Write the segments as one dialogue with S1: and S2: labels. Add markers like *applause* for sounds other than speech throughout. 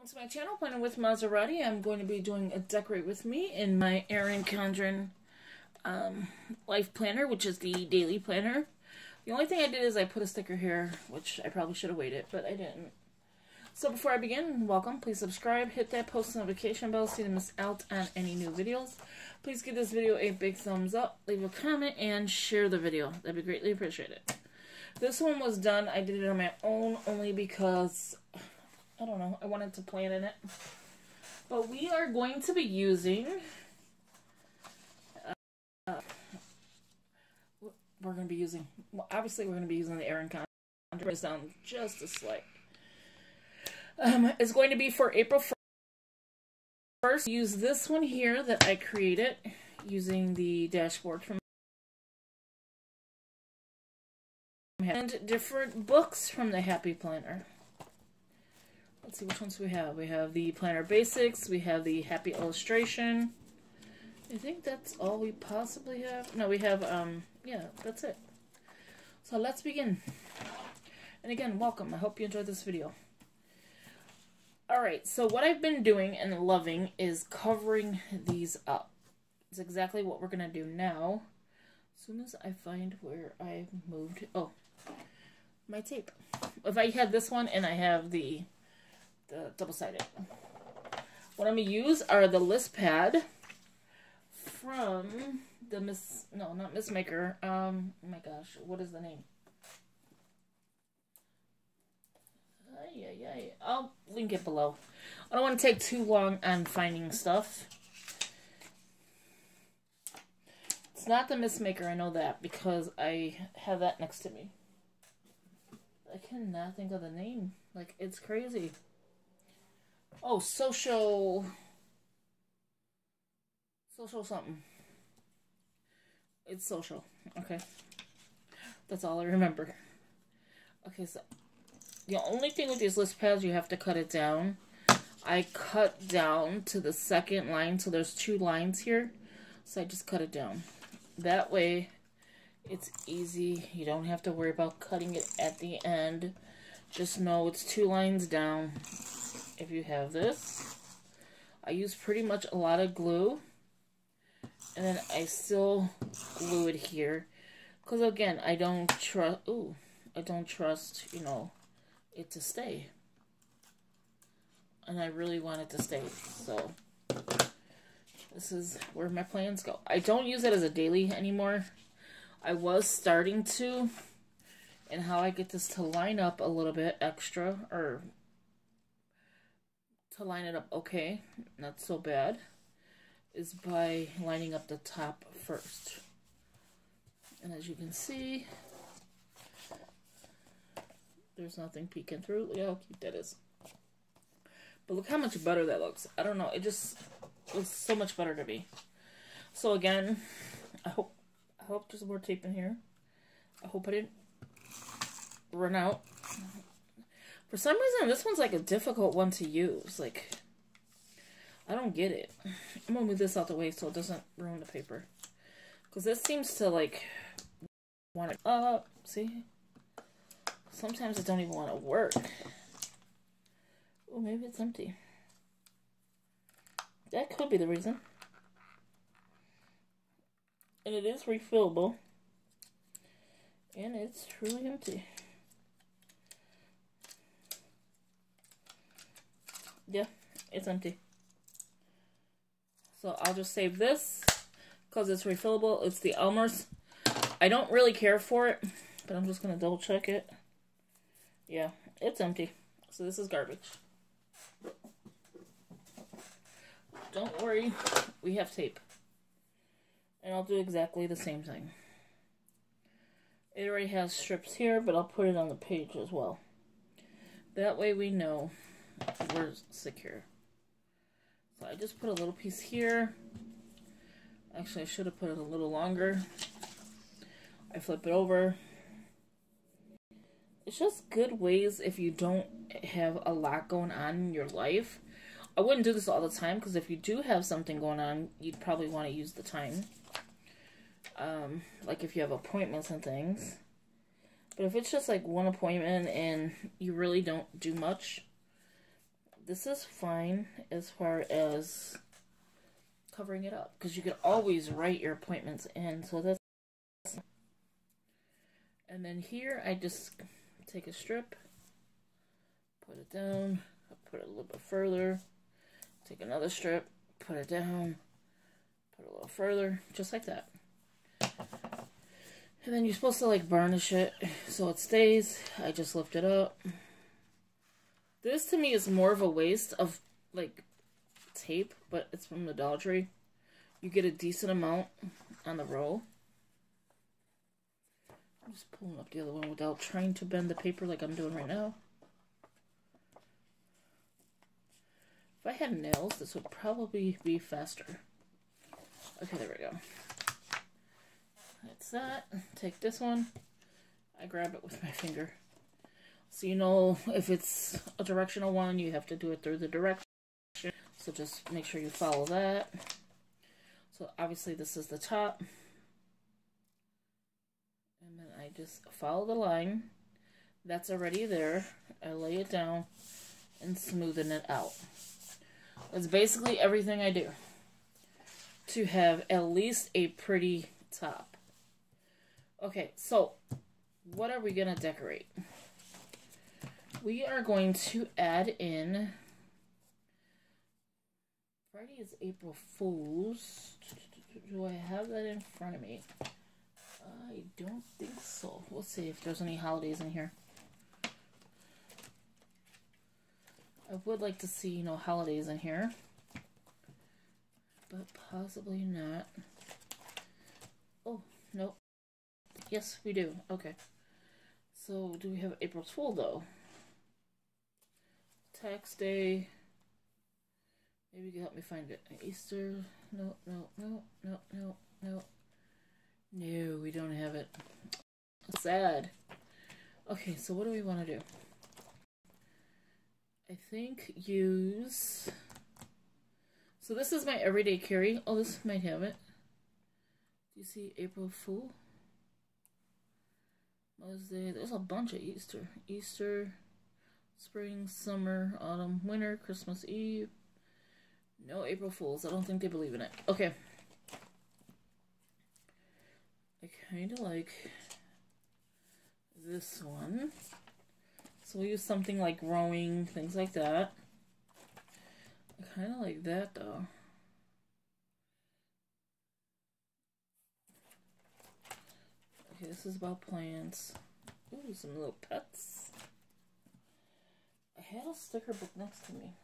S1: Welcome to my channel, Planning with Monserrate. I'm going to be doing a Decorate With Me in my Erin Condren um, Life Planner, which is the daily planner. The only thing I did is I put a sticker here, which I probably should have waited, but I didn't. So before I begin, welcome. Please subscribe, hit that post notification bell so you don't miss out on any new videos. Please give this video a big thumbs up, leave a comment, and share the video. That'd be greatly appreciated. This one was done, I did it on my own only because I don't know. I wanted to plan in it. But we are going to be using... Uh, we're going to be using... Well, obviously, we're going to be using the Erin Condren. It's down just a slight. Um, it's going to be for April 1st. First, use this one here that I created using the dashboard from and different books from the Happy Planner. Let's see, which ones we have? We have the Planner Basics, we have the Happy Illustration. I think that's all we possibly have. No, we have, um, yeah, that's it. So let's begin. And again, welcome. I hope you enjoyed this video. Alright, so what I've been doing and loving is covering these up. It's exactly what we're going to do now. As soon as I find where I moved... Oh, my tape. If I had this one and I have the double-sided. What I'm going to use are the list pad from the Miss, no, not Miss Maker. Um, oh my gosh, what is the name? Yeah, yeah, yeah. I'll link it below. I don't want to take too long on finding stuff. It's not the Miss Maker, I know that, because I have that next to me. I cannot think of the name. Like, it's crazy. Oh, social. Social something. It's social. Okay. That's all I remember. Okay, so the only thing with these list pads, you have to cut it down. I cut down to the second line, so there's two lines here. So I just cut it down. That way, it's easy. You don't have to worry about cutting it at the end. Just know it's two lines down if you have this. I use pretty much a lot of glue. And then I still glue it here. Because again, I don't trust, ooh, I don't trust, you know, it to stay. And I really want it to stay. So, this is where my plans go. I don't use it as a daily anymore. I was starting to. And how I get this to line up a little bit extra, or to line it up okay, not so bad, is by lining up the top first. And as you can see, there's nothing peeking through. Look how cute that is. But look how much better that looks. I don't know. It just looks so much better to me. So again, I hope I hope there's more tape in here. I hope I didn't run out. For some reason, this one's like a difficult one to use. Like, I don't get it. *sighs* I'm gonna move this out the way so it doesn't ruin the paper. Because this seems to like want to up. See? Sometimes it don't even want to work. Oh, maybe it's empty. That could be the reason. And it is refillable. And it's truly empty. Yeah, it's empty. So I'll just save this because it's refillable. It's the Elmer's. I don't really care for it, but I'm just going to double check it. Yeah, it's empty. So this is garbage. Don't worry, we have tape. And I'll do exactly the same thing. It already has strips here, but I'll put it on the page as well. That way we know we're secure. So I just put a little piece here. Actually, I should have put it a little longer. I flip it over. It's just good ways if you don't have a lot going on in your life. I wouldn't do this all the time because if you do have something going on, you'd probably want to use the time. Um, like if you have appointments and things. But if it's just like one appointment and you really don't do much, this is fine as far as covering it up because you can always write your appointments in. So that's and then here I just take a strip, put it down, put it a little bit further, take another strip, put it down, put it a little further, just like that. And then you're supposed to like burnish it so it stays. I just lift it up. This to me is more of a waste of like tape, but it's from the Dollar Tree. You get a decent amount on the roll. I'm just pulling up the other one without trying to bend the paper like I'm doing right now. If I had nails, this would probably be faster. Okay, there we go. That's that. Take this one. I grab it with my finger. So you know if it's a directional one, you have to do it through the direction. So just make sure you follow that. So obviously this is the top. And then I just follow the line. That's already there. I lay it down and smoothen it out. That's basically everything I do to have at least a pretty top. Okay, so what are we going to decorate? We are going to add in Friday is April Fool's. Do I have that in front of me? I don't think so. We'll see if there's any holidays in here. I would like to see, you know, holidays in here. But possibly not. Oh, nope. Yes, we do. Okay. So, do we have April Fool, though? Tax Day. Maybe you can help me find it. Easter. No, no, no, no, no, no. No, we don't have it. Sad. Okay, so what do we want to do? I think use... So this is my everyday carry. Oh, this might have it. Do you see April Fool? Mother's Day. There's a bunch of Easter. Easter, spring, summer, autumn, winter, Christmas Eve. No April Fools. I don't think they believe in it. Okay. I kind of like this one. So we'll use something like rowing, things like that. I kind of like that though. Okay, this is about plants. Ooh, some little pets. Had a sticker book next to me.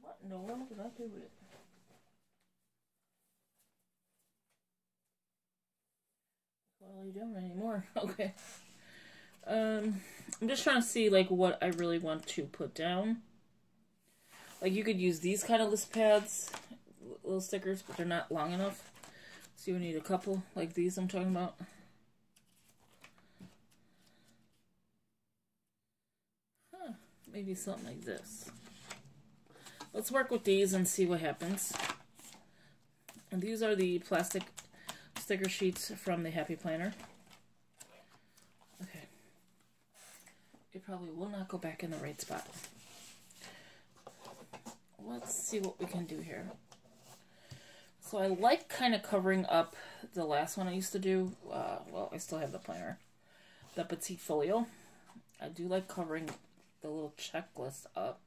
S1: What in the world did I do with it? Are you doing anymore? *laughs* Okay. Um, I'm just trying to see like what I really want to put down. Like you could use these kind of list pads, little stickers, but they're not long enough. So you need a couple like these I'm talking about. Maybe something like this. Let's work with these and see what happens. And these are the plastic sticker sheets from the Happy Planner. Okay. It probably will not go back in the right spot. Let's see what we can do here. So I like kind of covering up the last one I used to do. Uh, well, I still have the planner. The Petite Folio. I do like covering the little checklist up.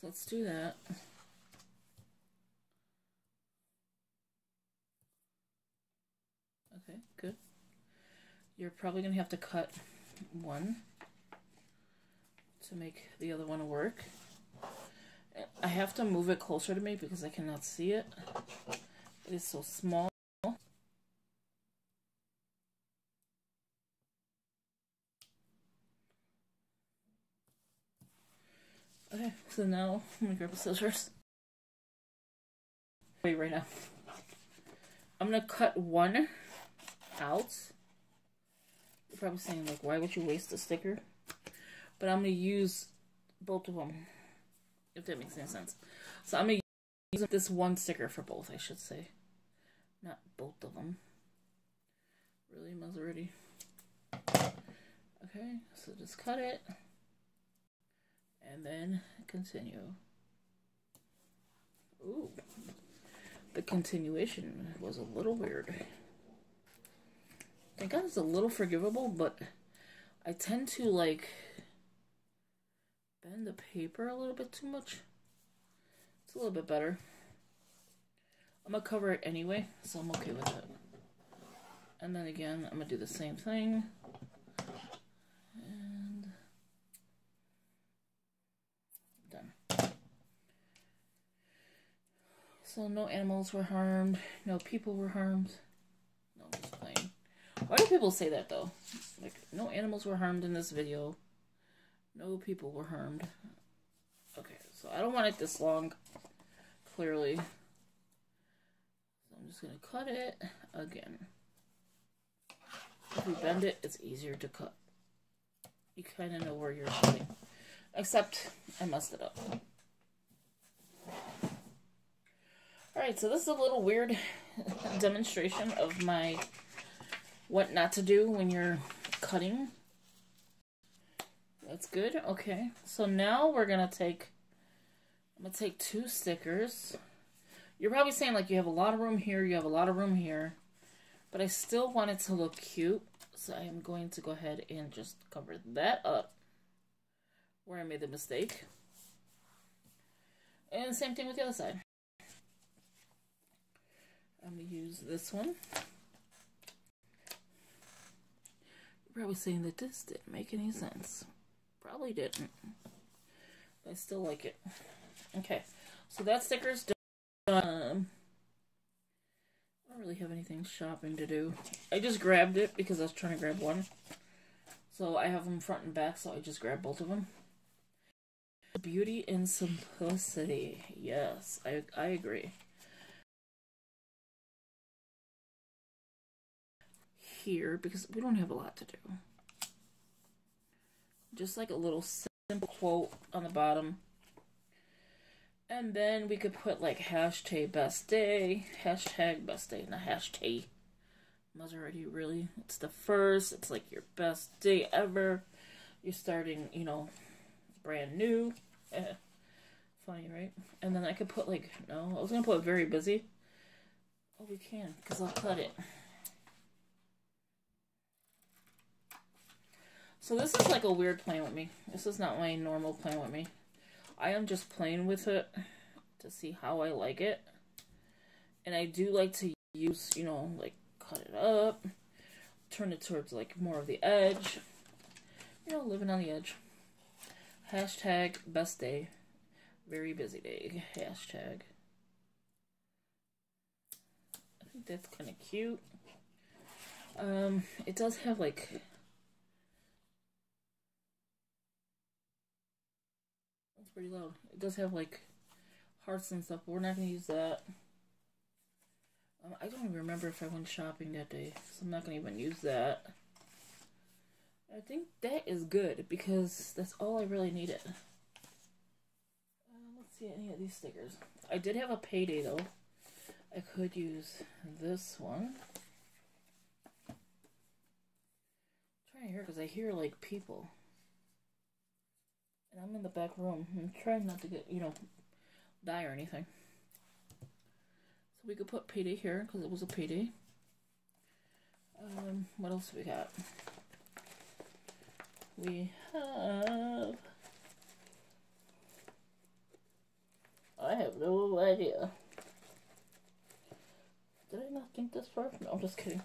S1: So let's do that. Okay, good. You're probably going to have to cut one to make the other one work. I have to move it closer to me because I cannot see it. It is so small. Okay, Oh so now I'm gonna grab the scissors. Wait, right now. I'm gonna cut one out. You're probably saying, like, why would you waste a sticker? But I'm gonna use both of them, if that makes any sense. So I'm gonna use this one sticker for both, I should say. Not both of them. Really, Monserrate? Okay, so just cut it and then continue. Ooh, the continuation was a little weird. Thank God it's a little forgivable, but I tend to like bend the paper a little bit too much. It's a little bit better. I'm gonna cover it anyway, so I'm okay with it. And then again, I'm gonna do the same thing. And done. So no animals were harmed, no people were harmed. No, I'm just playing. Why do people say that though? Like, no animals were harmed in this video. No people were harmed. Okay, so I don't want it this long, clearly. So I'm just going to cut it again. If you bend it, it's easier to cut. You kind of know where you're cutting. Except I messed it up. Alright, so this is a little weird *laughs* demonstration of my what not to do when you're cutting. That's good. Okay. So now we're going to take, I'm going to take two stickers. You're probably saying like you have a lot of room here, you have a lot of room here. But I still want it to look cute. So I am going to go ahead and just cover that up where I made the mistake. And same thing with the other side. I'm going to use this one. You're probably saying that this didn't make any sense. Probably didn't. But I still like it. Okay, so that sticker's done. I don't really have anything shopping to do. I just grabbed it because I was trying to grab one. So I have them front and back, so I just grabbed both of them. Beauty and simplicity. Yes, I, I agree. Here because we don't have a lot to do. Just like a little simple quote on the bottom. And then we could put like hashtag best day, hashtag best day, not hashtag. Monserrate, really? It's the first. It's like your best day ever. You're starting, you know, brand new. Eh, funny, right? And then I could put like, no, I was to put very busy. Oh, we can, because I'll cut it. So this is like a weird playing with me. This is not my normal playing with me. I am just playing with it to see how I like it. And I do like to use, you know, like cut it up, turn it towards like more of the edge. You know, living on the edge. Hashtag best day. Very busy day. Hashtag. I think that's kind of cute. Um, it does have like pretty loud. It does have like hearts and stuff, but we're not to use that. Um, I don't even remember if I went shopping that day, so I'm not to even use that. I think that is good because that's all I really needed. Uh, let's see any of these stickers. I did have a payday though. I could use this one. I'm trying to hear because I hear like people. And I'm in the back room. I'm trying not to get, you know, die or anything. So we could put PD here because it was a PD. Um, what else we got? We have. I have no idea. Did I not think this first? No, I'm just kidding.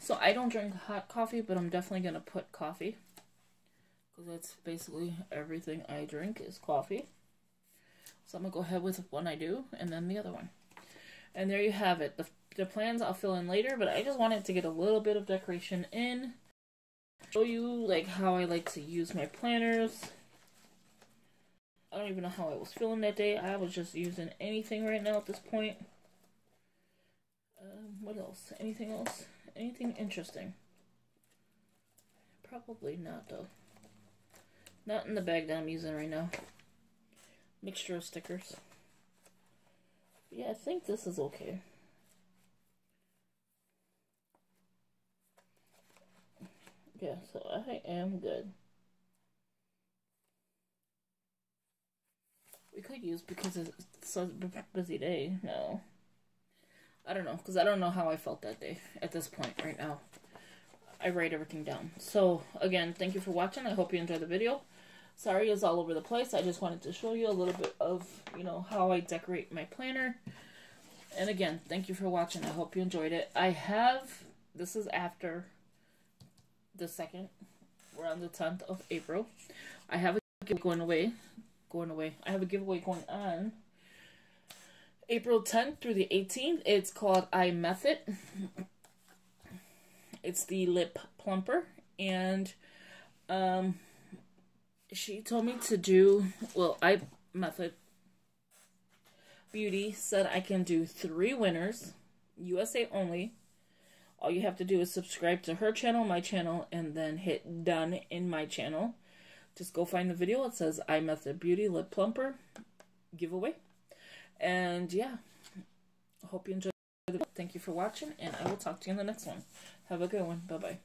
S1: So I don't drink hot coffee, but I'm definitely going to put coffee because that's basically everything I drink is coffee. So I'm going to go ahead with one I do and then the other one. And there you have it. The, the plans I'll fill in later, but I just wanted to get a little bit of decoration in. Show you like how I like to use my planners. I don't even know how I was feeling that day. I was just using anything right now at this point. Um, what else? Anything else? Anything interesting? Probably not though. Not in the bag that I'm using right now. Mixture of stickers. Yeah, I think this is okay. Yeah, so I am good. We could use because it's such a busy day. No. I don't know, because I don't know how I felt that day at this point right now. I write everything down. So, again, thank you for watching. I hope you enjoyed the video. Sorry it's all over the place. I just wanted to show you a little bit of, you know, how I decorate my planner. And again, thank you for watching. I hope you enjoyed it. I have, this is after the 2nd. We're on the 10th of April. I have a giveaway going away. Going away. I have a giveaway going on April 10th through the 18th. It's called I Method. It's the lip plumper. And um, she told me to do, well, I Method Beauty said I can do three winners, USA only. All you have to do is subscribe to her channel, my channel, and then hit done in my channel. Just go find the video. It says I Method Beauty Lip Plumper giveaway. And yeah, hope you enjoyed. Thank you for watching, and I will talk to you in the next one. Have a good one. Bye bye.